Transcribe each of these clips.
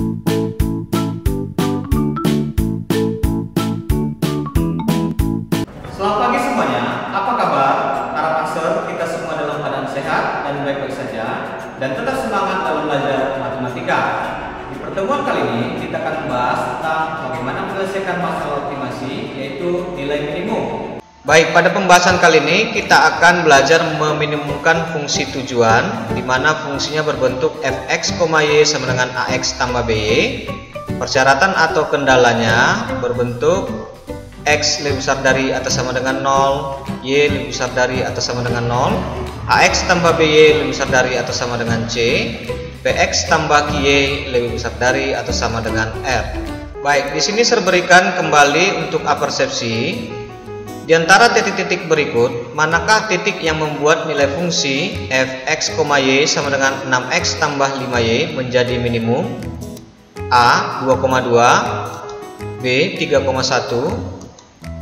Selamat pagi semuanya. Apa kabar? Sir kita semua dalam keadaan sehat dan baik-baik saja dan tetap semangat dalam belajar matematika. Di pertemuan kali ini kita akan membahas tentang bagaimana menyelesaikan masalah optimasi yaitu nilai minimum. Baik, pada pembahasan kali ini kita akan belajar meminimumkan fungsi tujuan di mana fungsinya berbentuk fx, y sama dengan ax tambah by. Persyaratan atau kendalanya berbentuk X lebih besar dari atau sama dengan 0 Y lebih besar dari atau sama dengan 0 AX tambah BY lebih besar dari atau sama dengan C PX tambah QY lebih besar dari atau sama dengan R Baik, di sini saya berikan kembali untuk apersepsi di antara titik-titik berikut, manakah titik yang membuat nilai fungsi fx, y sama dengan 6x tambah 5y menjadi minimum? A 2,2 B 3,1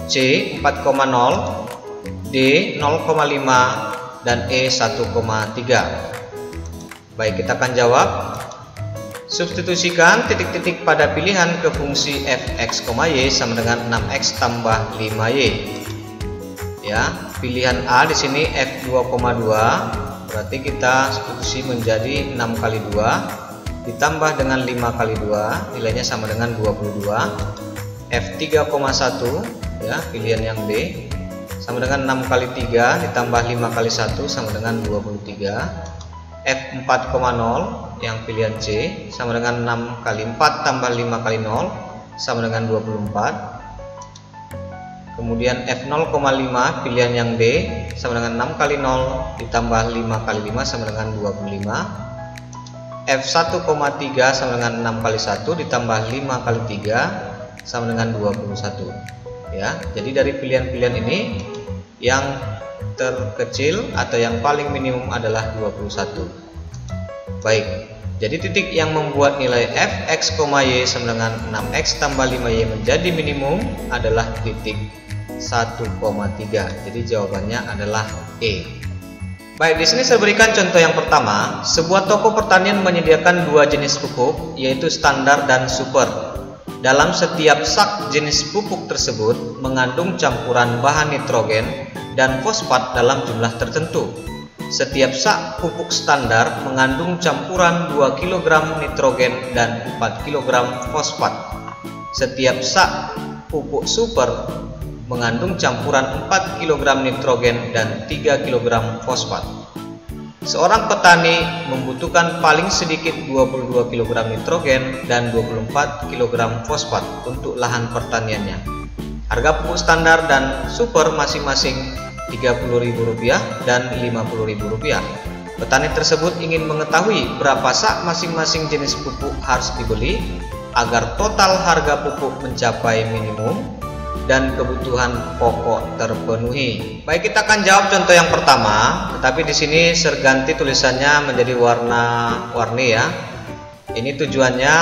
C 4,0 D 0,5 dan E 1,3 baik kita akan jawab. Substitusikan titik-titik pada pilihan ke fungsi fx, y sama dengan 6x tambah 5y ya pilihan A di sini f2,2 berarti kita substitusi menjadi 6 kali 2 ditambah dengan 5 kali 2 nilainya sama dengan 22 f3,1 ya pilihan yang B sama dengan 6 kali 3 ditambah 5 kali 1 sama dengan 23 F4,0 yang pilihan C sama dengan 6 kali 4 tambah 5 kali 0 sama dengan 24 kemudian F0,5 pilihan yang D sama dengan 6 kali 0 ditambah 5 kali 5 sama dengan 25 F1,3 sama dengan 6 kali 1 ditambah 5 kali 3 sama dengan 21 ya jadi dari pilihan-pilihan ini yang terkecil atau yang paling minimum adalah 21 baik jadi titik yang membuat nilai f x, y sama dengan 6x tambah 5y menjadi minimum adalah titik 1,3 jadi jawabannya adalah E Baik, di sini saya berikan contoh yang pertama. Sebuah toko pertanian menyediakan dua jenis pupuk, yaitu standar dan super. Dalam setiap sak jenis pupuk tersebut mengandung campuran bahan nitrogen dan fosfat dalam jumlah tertentu. Setiap sak pupuk standar mengandung campuran 2 kg nitrogen dan 4 kg fosfat. Setiap sak pupuk super mengandung campuran 4 kg nitrogen dan 3 kg fosfat. Seorang petani membutuhkan paling sedikit 22 kg nitrogen dan 24 kg fosfat untuk lahan pertaniannya. Harga pupuk standar dan super masing-masing Rp30.000 dan Rp50.000. Petani tersebut ingin mengetahui berapa sak masing-masing jenis pupuk harus dibeli agar total harga pupuk mencapai minimum dan kebutuhan pokok terpenuhi. Baik, kita akan jawab contoh yang pertama, tetapi di sini serganti tulisannya menjadi warna-warni ya. Ini tujuannya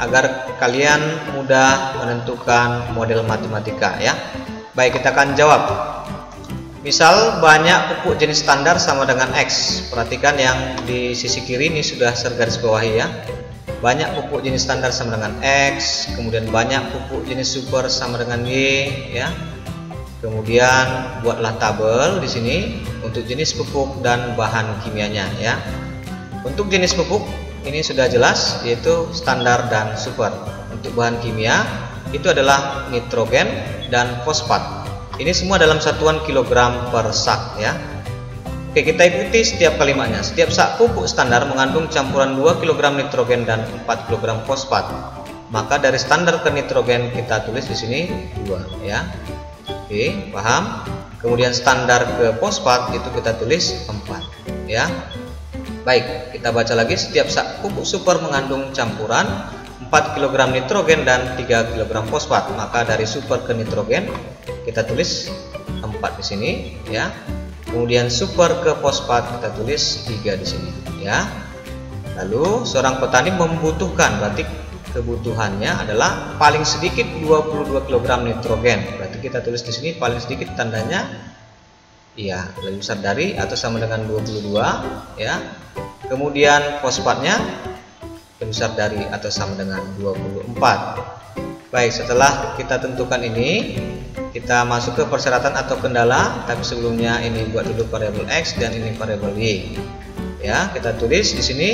agar kalian mudah menentukan model matematika ya. Baik, kita akan jawab. Misal banyak pupuk jenis standar sama dengan X. Perhatikan yang di sisi kiri ini sudah sergaris bawahi ya banyak pupuk jenis standar sama dengan X kemudian banyak pupuk jenis super sama dengan Y ya. Kemudian buatlah tabel di sini untuk jenis pupuk dan bahan kimianya ya. Untuk jenis pupuk ini sudah jelas yaitu standar dan super. Untuk bahan kimia itu adalah nitrogen dan fosfat. Ini semua dalam satuan kilogram per sak ya Oke, kita ikuti setiap kalimatnya. Setiap sak pupuk standar mengandung campuran 2 kg nitrogen dan 4 kg fosfat. Maka dari standar ke nitrogen kita tulis di sini 2 ya. Oke, paham? Kemudian standar ke fosfat itu kita tulis 4 ya. Baik, kita baca lagi setiap sak pupuk super mengandung campuran 4 kg nitrogen dan 3 kg fosfat. Maka dari super ke nitrogen kita tulis 4 di sini ya kemudian super ke fosfat kita tulis 3 di sini ya. Lalu seorang petani membutuhkan berarti kebutuhannya adalah paling sedikit 22 kg nitrogen. Berarti kita tulis di sini paling sedikit tandanya iya lebih besar dari atau sama dengan 22 ya. Kemudian fosfatnya lebih besar dari atau sama dengan 24 baik setelah kita tentukan ini kita masuk ke persyaratan atau kendala tapi sebelumnya ini buat dulu variabel x dan ini variabel y. Ya kita tulis di sini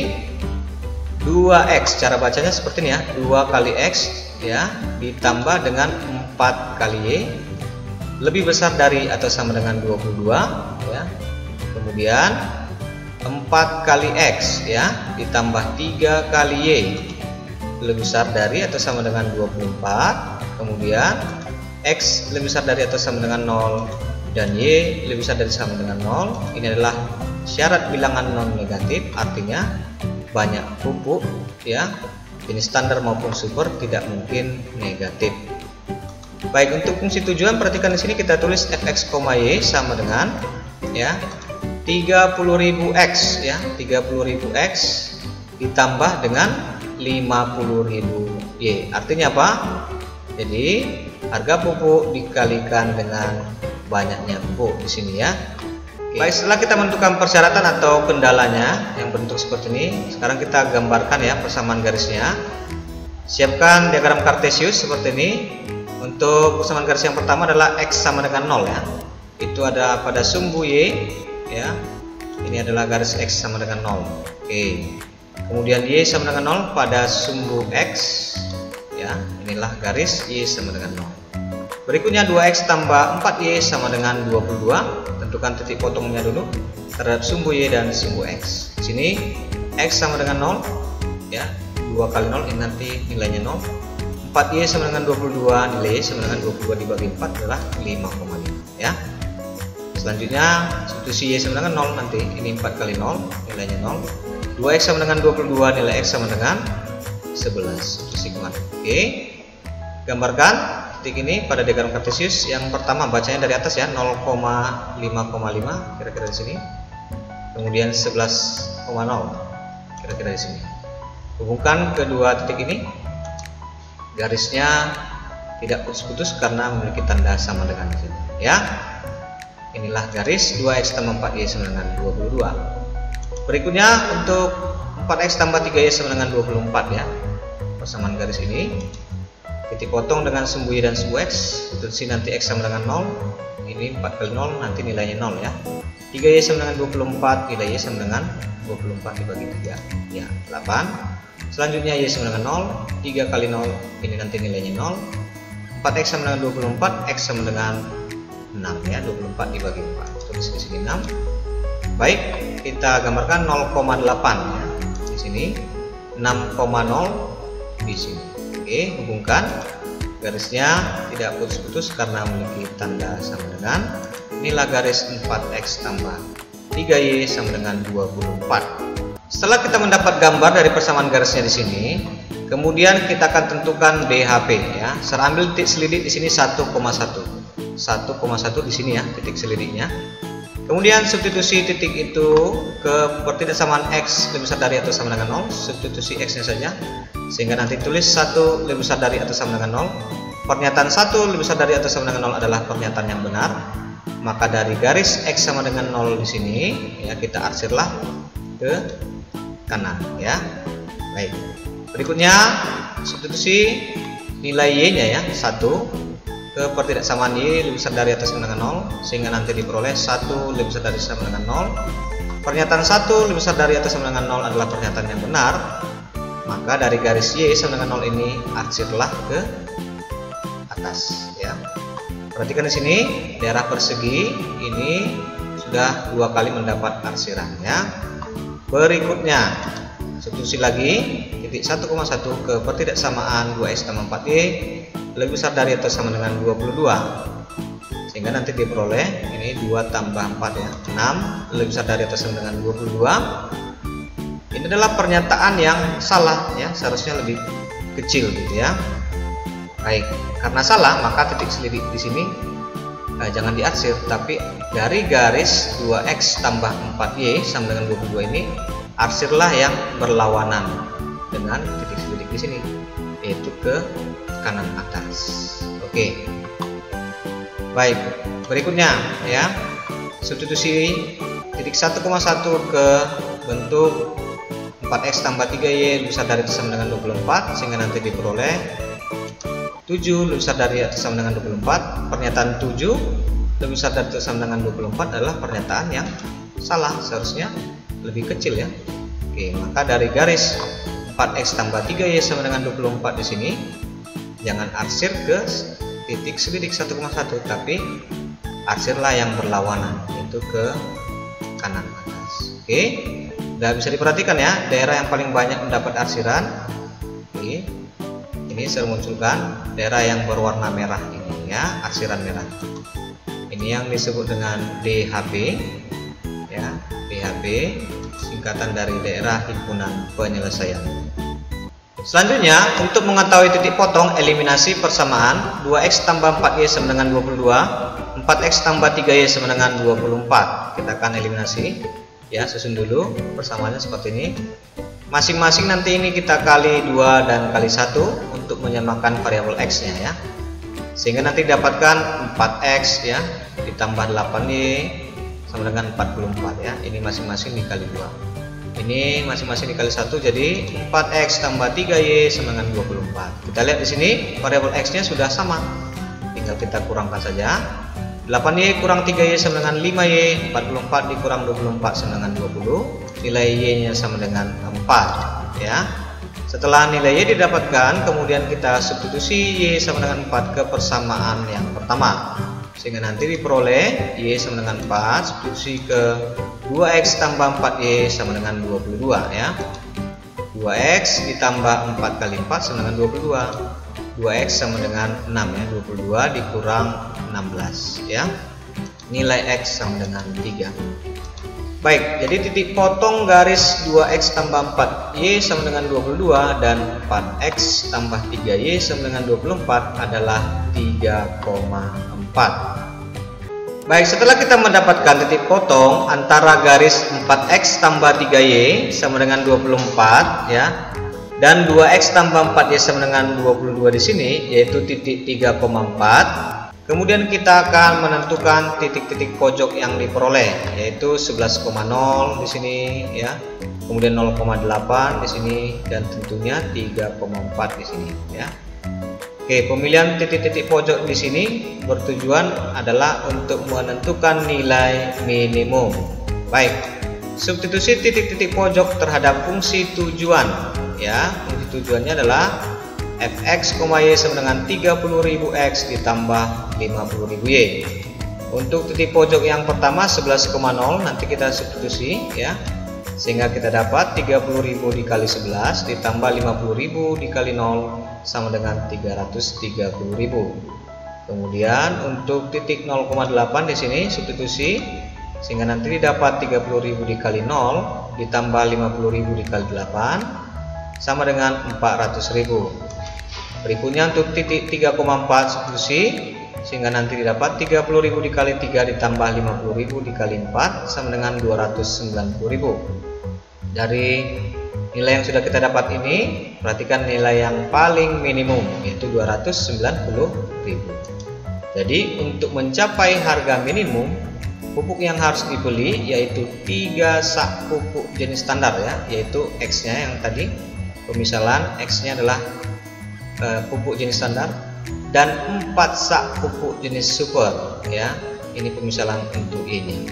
2x cara bacanya seperti ini ya 2 kali x ya ditambah dengan 4 kali y. Lebih besar dari atau sama dengan 22 ya. Kemudian 4 kali X ya ditambah 3 kali Y. Lebih besar dari atau sama dengan 24 kemudian X lebih besar dari atau sama dengan 0 dan Y lebih besar dari sama dengan 0 ini adalah syarat bilangan non negatif artinya banyak pupuk ya jenis standar maupun super tidak mungkin negatif. Baik untuk fungsi tujuan perhatikan di sini kita tulis fx, y sama dengan ya 30.000x ya 30.000x ditambah dengan 50.000 y. Artinya apa? Jadi harga pupuk dikalikan dengan banyaknya pupuk di sini ya. Oke. baik setelah kita menentukan persyaratan atau kendalanya yang bentuk seperti ini sekarang kita gambarkan ya persamaan garisnya. Siapkan diagram kartesius seperti ini. Untuk persamaan garis yang pertama adalah x sama dengan 0 ya. Itu ada pada sumbu y ya. Ini adalah garis x sama dengan 0 oke. Kemudian y sama dengan 0 pada sumbu x ya. Inilah garis y sama dengan 0 berikutnya 2x tambah 4y sama dengan 22 tentukan titik potongnya dulu terhadap sumbu y dan sumbu x. Di sini x sama dengan 0 ya. 2 kali 0 ini nanti nilainya 0 4y sama dengan 22 nilai sama dengan 22 dibagi 4 adalah 5,5 ya. Selanjutnya substitusi y sama dengan 0 nanti ini 4 kali 0 nilainya 0 2x sama dengan 22 nilai x sama dengan 11 substitusi oke. Gambarkan titik ini pada diagram kartesius yang pertama bacanya dari atas ya 0,5,5 kira-kira di sini. Kemudian 11,0 kira-kira di sini. Hubungkan kedua titik ini. Garisnya tidak putus-putus karena memiliki tanda sama dengan di sini ya. Inilah garis 2x tambah 4y sama dengan 22 berikutnya untuk 4x tambah 3y sama dengan 24 ya. Persamaan garis ini titik potong dengan sumbu y dan sumbu x sini nanti x sama dengan 0 ini 4 kali 0 nanti nilainya 0 ya. 3y sama dengan 24 nilai y sama dengan 24 dibagi 3 ya 8 selanjutnya y sama dengan 0 3 kali 0 ini nanti nilainya 0 4x sama dengan 24 x sama dengan 6 ya 24 dibagi 4 tulis di sini 6 baik kita gambarkan 0,8 ya di sini. 6,0 di sini oke hubungkan. Garisnya tidak putus-putus karena memiliki tanda sama dengan. Inilah garis 4x tambah 3y sama dengan 24 setelah kita mendapat gambar dari persamaan garisnya di sini kemudian kita akan tentukan BHP ya. Saya ambil titik selidik di sini 1,1 1,1 di sini ya titik selidiknya kemudian substitusi titik itu ke pertidaksamaan X lebih besar dari atau sama dengan 0 substitusi X nya saja. Sehingga nanti tulis 1 lebih besar dari atau sama dengan 0 pernyataan 1 lebih besar dari atau sama dengan 0 adalah pernyataan yang benar. Maka dari garis X sama dengan 0 di sini ya kita arsirlah ke kanan ya. Baik. Berikutnya substitusi nilai Y nya ya 1 ke pertidaksamaan Y lebih besar dari atas sama dengan 0 sehingga nanti diperoleh 1 lebih besar dari sama dengan 0 pernyataan 1 lebih besar dari atas sama dengan 0 adalah pernyataan yang benar. Maka dari garis Y sama dengan 0 ini arsirlah ke atas ya. Perhatikan di sini daerah persegi ini sudah dua kali mendapat arsirannya. Berikutnya substitusi lagi titik 1,1 ke pertidaksamaan 2x tambah 4y lebih besar dari atau sama dengan 22 sehingga nanti diperoleh ini 2 tambah 4 ya 6 lebih besar dari atau sama dengan 22 ini adalah pernyataan yang salah ya seharusnya lebih kecil gitu ya. Baik karena salah maka titik selidik di sini eh, jangan diarsir tapi dari garis 2x tambah 4y sama dengan 22 ini arsirlah yang berlawanan dengan titik selidik di sini yaitu ke kanan atas. Oke. Baik berikutnya ya. Substitusi titik 1,1 ke bentuk 4 4x tambah 3y lebih besar dari sama dengan 24 sehingga nanti diperoleh 7 lebih besar dari sama dengan 24 pernyataan 7 lebih besar dari sama dengan 24 adalah pernyataan yang salah seharusnya lebih kecil ya. Oke maka dari garis 4x tambah 3y sama dengan 24 di sini. Jangan arsir ke titik selidik 1,1 tapi arsirlah yang berlawanan yaitu ke kanan atas. Oke? Udah bisa diperhatikan ya daerah yang paling banyak mendapat arsiran. Oke? Ini saya munculkan daerah yang berwarna merah ini ya arsiran merah. Ini yang disebut dengan DHB ya DHB singkatan dari daerah himpunan penyelesaian Selanjutnya, untuk mengetahui titik potong eliminasi persamaan 2x tambah 4y sama dengan 22, 4x tambah 3y sama dengan 24. Kita akan eliminasi. Ya, susun dulu persamaannya seperti ini. Masing-masing nanti ini kita kali 2 dan kali 1 untuk menyamakan variabel x-nya ya. Sehingga nanti dapatkan 4x ya ditambah 8y sama dengan 44 ya. Ini masing-masing dikali 2 ini masing-masing dikali satu jadi 4x tambah 3y sama dengan 24 kita lihat di sini variabel x nya sudah sama. Tinggal kita kurangkan saja. 8y kurang 3y sama dengan 5y 44 dikurang 24 sama dengan 20 nilai y nya sama dengan 4 ya. Setelah nilai y didapatkan kemudian kita substitusi y sama dengan 4 ke persamaan yang pertama sehingga nanti diperoleh y sama dengan 4 substitusi ke 2x tambah 4y sama dengan 22 ya. 2x ditambah 4 kali 4 sama dengan 22 2x sama dengan 6 ya. 22 dikurang 16 ya. Nilai x sama dengan 3 baik jadi titik potong garis 2x tambah 4y sama dengan 22 dan 4x tambah 3y sama dengan 24 adalah 3,4 Baik, setelah kita mendapatkan titik potong antara garis 4x tambah 3y sama dengan 24 ya. Dan 2x tambah 4y sama dengan 22 di sini yaitu titik 3,4. Kemudian kita akan menentukan titik-titik pojok yang diperoleh yaitu 11,0 di sini ya. Kemudian 0,8 di sini dan tentunya 3,4 di sini ya. Oke, pemilihan titik-titik pojok di sini bertujuan adalah untuk menentukan nilai minimum. Baik, substitusi titik-titik pojok terhadap fungsi tujuan. Ya, fungsi tujuannya adalah fx, y sama dengan 30.000x ditambah 50.000y. Untuk titik pojok yang pertama 11,0 nanti kita substitusi ya sehingga kita dapat 30.000 dikali 11 ditambah 50.000 dikali 0 sama dengan 330.000 kemudian untuk titik 0,8 di sini substitusi sehingga nanti didapat 30.000 dikali 0 ditambah 50.000 dikali 8 sama dengan 400.000 berikutnya untuk titik 3,4 substitusi sehingga nanti didapat 30.000 dikali 3 ditambah 50.000 dikali 4 sama dengan 290.000 dari nilai yang sudah kita dapat ini perhatikan nilai yang paling minimum yaitu 290.000 jadi untuk mencapai harga minimum pupuk yang harus dibeli yaitu tiga sak pupuk jenis standar ya yaitu X nya yang tadi pemisalan X nya adalah uh, pupuk jenis standar dan 4 sak pupuk jenis super ya ini pemisalan untuk ini.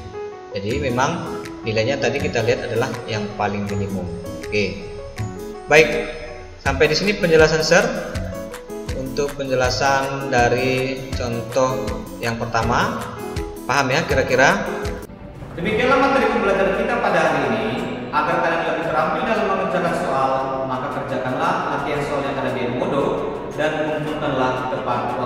Jadi memang nilainya tadi kita lihat adalah yang paling minimum oke. Baik sampai di sini penjelasan sir. Untuk penjelasan dari contoh yang pertama paham ya kira-kira? Demikianlah materi pembelajaran kita pada hari ini. Agar kalian lebih terampil dalam mengerjakan soal maka kerjakanlah latihan soal yang ada di Modo dan kumpulkanlah waktu.